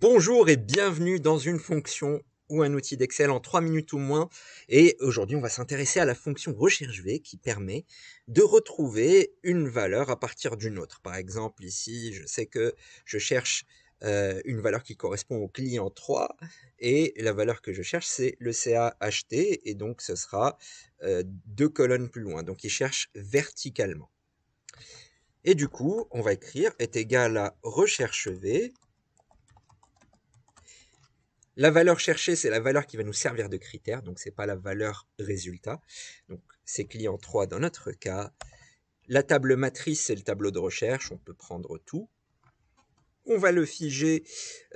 Bonjour et bienvenue dans une fonction ou un outil d'Excel en 3 minutes ou moins. Et aujourd'hui, on va s'intéresser à la fonction recherche V qui permet de retrouver une valeur à partir d'une autre. Par exemple, ici, je sais que je cherche euh, une valeur qui correspond au client 3 et la valeur que je cherche, c'est le CA acheté et donc ce sera euh, deux colonnes plus loin. Donc, il cherche verticalement. Et du coup, on va écrire est égal à recherche V la valeur cherchée, c'est la valeur qui va nous servir de critère, donc ce n'est pas la valeur résultat. Donc c'est client 3 dans notre cas. La table matrice, c'est le tableau de recherche, on peut prendre tout. On va le figer,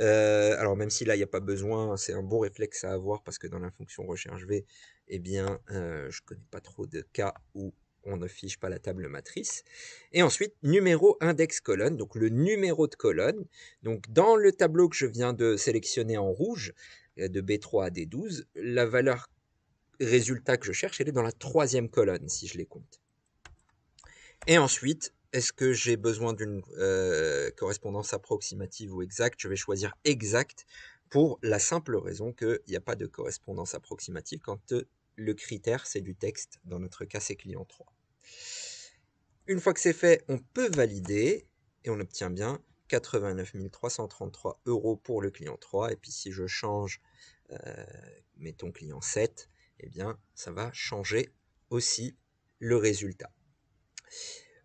euh, alors même si là il n'y a pas besoin, c'est un bon réflexe à avoir parce que dans la fonction recherche V, eh bien euh, je ne connais pas trop de cas où on ne fiche pas la table matrice. Et ensuite, numéro index colonne, donc le numéro de colonne. Donc dans le tableau que je viens de sélectionner en rouge, euh, de B3 à D12, la valeur résultat que je cherche, elle est dans la troisième colonne, si je les compte. Et ensuite, est-ce que j'ai besoin d'une euh, correspondance approximative ou exacte? Je vais choisir exact pour la simple raison qu'il n'y a pas de correspondance approximative quand le critère, c'est du texte. Dans notre cas, c'est client 3. Une fois que c'est fait, on peut valider et on obtient bien 89 333 euros pour le client 3. Et puis si je change, euh, mettons client 7, eh bien ça va changer aussi le résultat.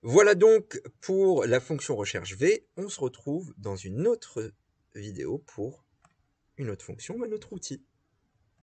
Voilà donc pour la fonction recherche V. On se retrouve dans une autre vidéo pour une autre fonction, un autre outil.